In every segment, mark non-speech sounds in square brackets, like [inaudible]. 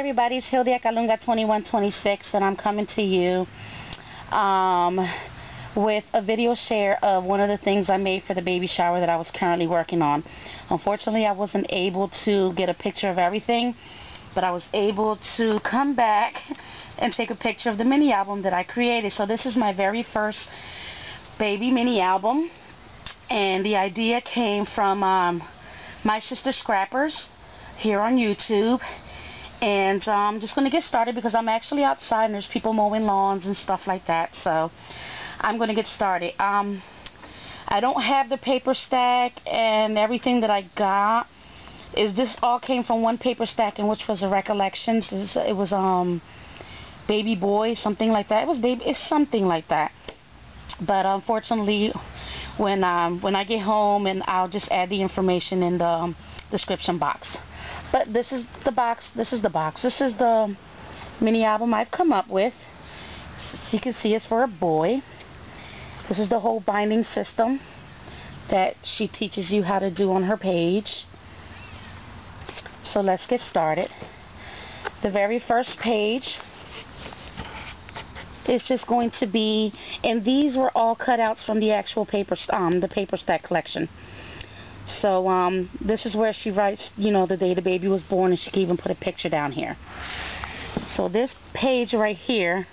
everybody, it's Hildia Kalunga 2126 and I'm coming to you um, with a video share of one of the things I made for the baby shower that I was currently working on. Unfortunately, I wasn't able to get a picture of everything, but I was able to come back [laughs] and take a picture of the mini album that I created. So this is my very first baby mini album, and the idea came from um, my sister Scrappers here on YouTube and I'm just going to get started because I'm actually outside and there's people mowing lawns and stuff like that. So I'm going to get started. Um, I don't have the paper stack and everything that I got. Is this all came from one paper stack and which was a recollections. It was um baby boy something like that. It was baby. It's something like that. But unfortunately, when um when I get home and I'll just add the information in the um, description box. But this is the box. This is the box. This is the mini album I've come up with. So you can see it's for a boy. This is the whole binding system that she teaches you how to do on her page. So let's get started. The very first page is just going to be, and these were all cutouts from the actual paper, um, the paper stack collection. So um, this is where she writes, you know, the day the baby was born, and she can even put a picture down here. So this page right here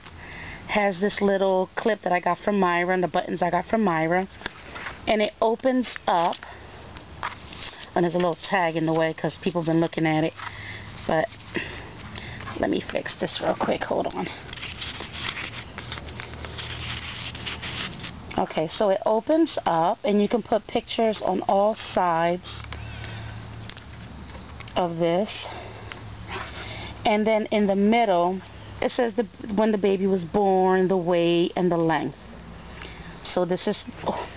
has this little clip that I got from Myra, and the buttons I got from Myra. And it opens up, and there's a little tag in the way because people have been looking at it. But let me fix this real quick. Hold on. Okay, so it opens up and you can put pictures on all sides of this. And then in the middle, it says the, when the baby was born, the weight, and the length. So this is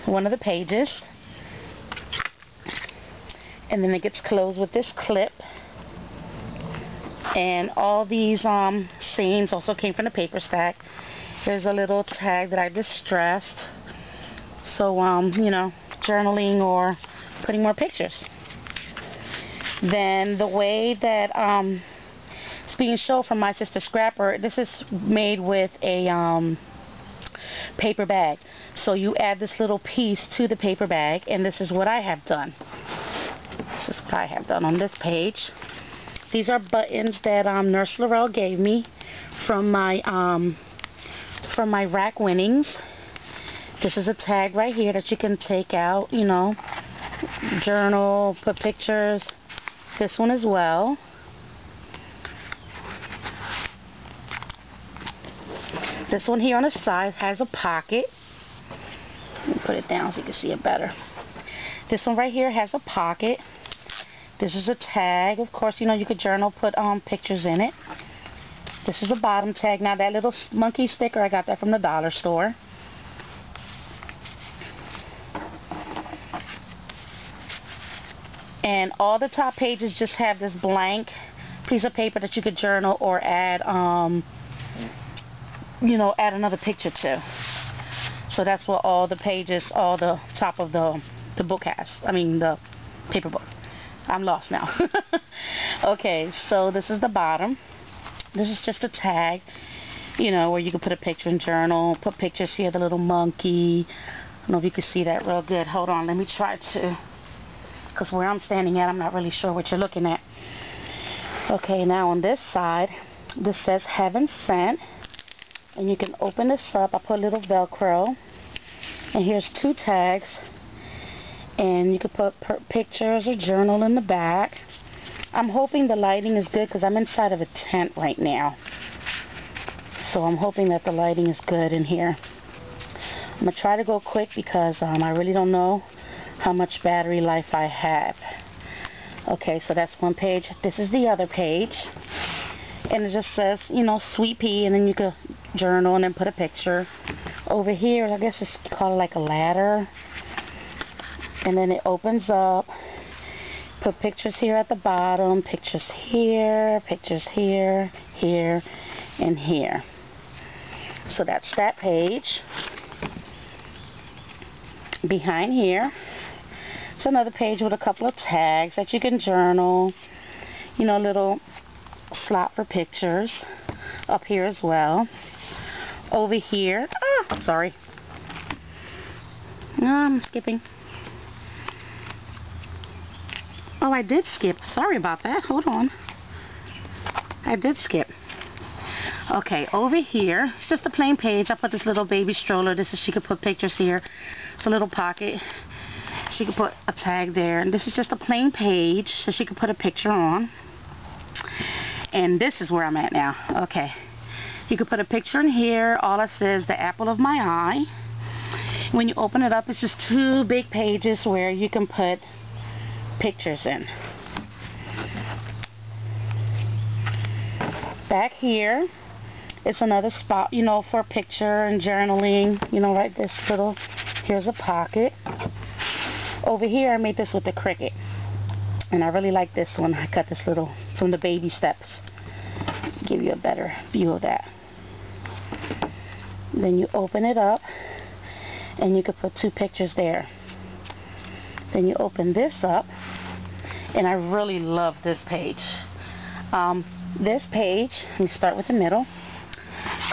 one of the pages. And then it gets closed with this clip. And all these um, scenes also came from the paper stack. Here's a little tag that I distressed so, um, you know, journaling or putting more pictures. Then the way that um, it's being shown from my sister Scrapper, this is made with a um, paper bag. So you add this little piece to the paper bag, and this is what I have done. This is what I have done on this page. These are buttons that um, Nurse Laurel gave me from my um, from my rack winnings. This is a tag right here that you can take out, you know, journal, put pictures. This one as well. This one here on the side has a pocket. Put it down so you can see it better. This one right here has a pocket. This is a tag. Of course, you know, you could journal, put um, pictures in it. This is a bottom tag. Now, that little monkey sticker, I got that from the dollar store. And all the top pages just have this blank piece of paper that you could journal or add um, you know add another picture to. So that's what all the pages all the top of the the book has I mean the paper book. I'm lost now. [laughs] Okay so this is the bottom. This is just a tag you know where you can put a picture in journal put pictures here the little monkey. I don't know if you can see that real good. Hold on let me try to because where I'm standing at, I'm not really sure what you're looking at. Okay, now on this side, this says Heaven Sent. And you can open this up. I put a little Velcro. And here's two tags. And you can put pictures or journal in the back. I'm hoping the lighting is good because I'm inside of a tent right now. So I'm hoping that the lighting is good in here. I'm going to try to go quick because um, I really don't know how much battery life I have. Okay, so that's one page. This is the other page. And it just says, you know, sweet pea, and then you could journal and then put a picture. Over here, I guess it's called like a ladder. And then it opens up. Put pictures here at the bottom, pictures here, pictures here, here, and here. So that's that page. Behind here, it's another page with a couple of tags that you can journal. You know, a little slot for pictures up here as well. Over here, oh, sorry. No, I'm skipping. Oh, I did skip. Sorry about that. Hold on. I did skip. Okay, over here, it's just a plain page. I put this little baby stroller. This is, she could put pictures here. It's a little pocket. She could put a tag there. And this is just a plain page so she could put a picture on. And this is where I'm at now. Okay. You could put a picture in here. All it says, the apple of my eye. When you open it up, it's just two big pages where you can put pictures in. Back here, it's another spot, you know, for a picture and journaling. You know, right this little, here's a pocket. Over here, I made this with the Cricut. And I really like this one. I cut this little from the baby steps. Give you a better view of that. Then you open it up and you can put two pictures there. Then you open this up and I really love this page. Um, this page, let me start with the middle.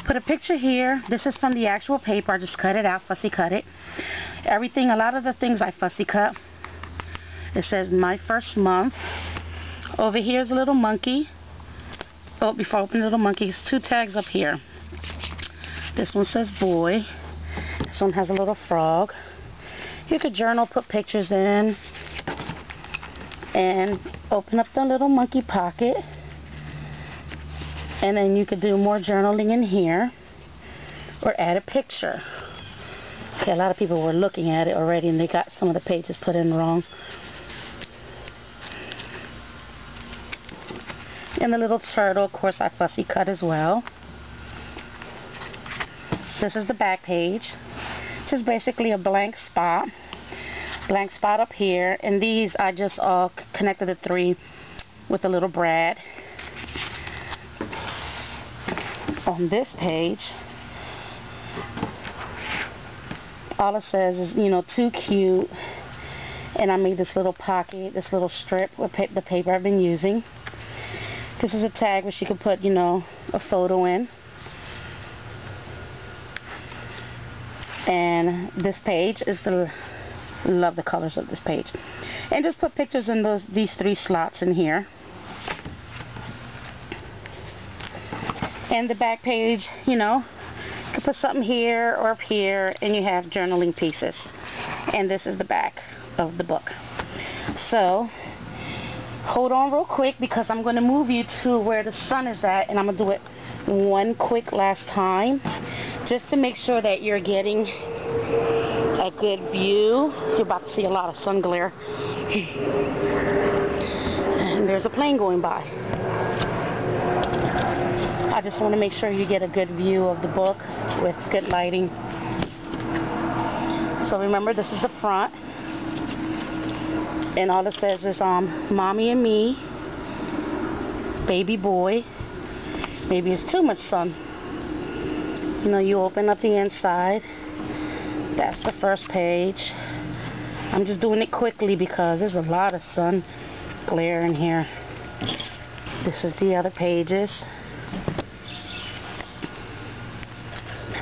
Put a picture here. This is from the actual paper. I just cut it out, fussy cut it. Everything, a lot of the things I fussy cut. It says my first month. Over here is a little monkey. Oh, before I open the little monkey, it's two tags up here. This one says boy. This one has a little frog. You could journal, put pictures in, and open up the little monkey pocket. And then you could do more journaling in here, or add a picture. Okay, a lot of people were looking at it already, and they got some of the pages put in wrong. And the little turtle, of course, I fussy cut as well. This is the back page. Just basically a blank spot. Blank spot up here. And these I just all connected the three with a little brad. On this page, all it says is, you know, too cute. And I made this little pocket, this little strip with pa the paper I've been using. This is a tag where she could put, you know, a photo in. And this page is the, love the colors of this page. And just put pictures in those these three slots in here. And the back page, you know, can put something here or up here and you have journaling pieces. And this is the back of the book. So, hold on real quick because I'm going to move you to where the sun is at and I'm going to do it one quick last time just to make sure that you're getting a good view. You're about to see a lot of sun glare. [laughs] and there's a plane going by. I just want to make sure you get a good view of the book with good lighting. So remember this is the front. And all it says is um mommy and me baby boy. Maybe it's too much sun. You know you open up the inside. That's the first page. I'm just doing it quickly because there's a lot of sun glare in here. This is the other pages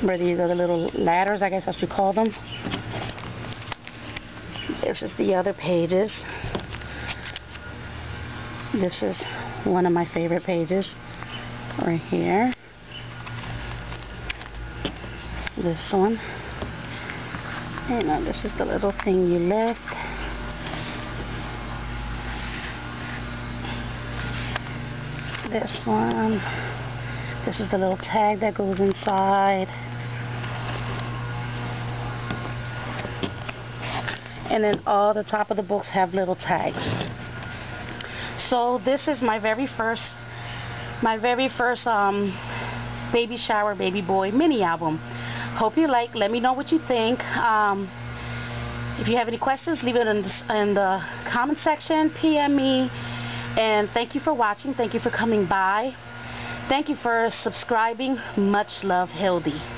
remember these are the little ladders I guess I should call them this is the other pages. This is one of my favorite pages right here. This one. And uh, this is the little thing you lift. This one. This is the little tag that goes inside. and then all the top of the books have little tags. So this is my very first, my very first um, baby shower, baby boy mini album. Hope you like. Let me know what you think. Um, if you have any questions, leave it in the, in the comment section. PM me. And thank you for watching. Thank you for coming by. Thank you for subscribing. Much love, Hildie.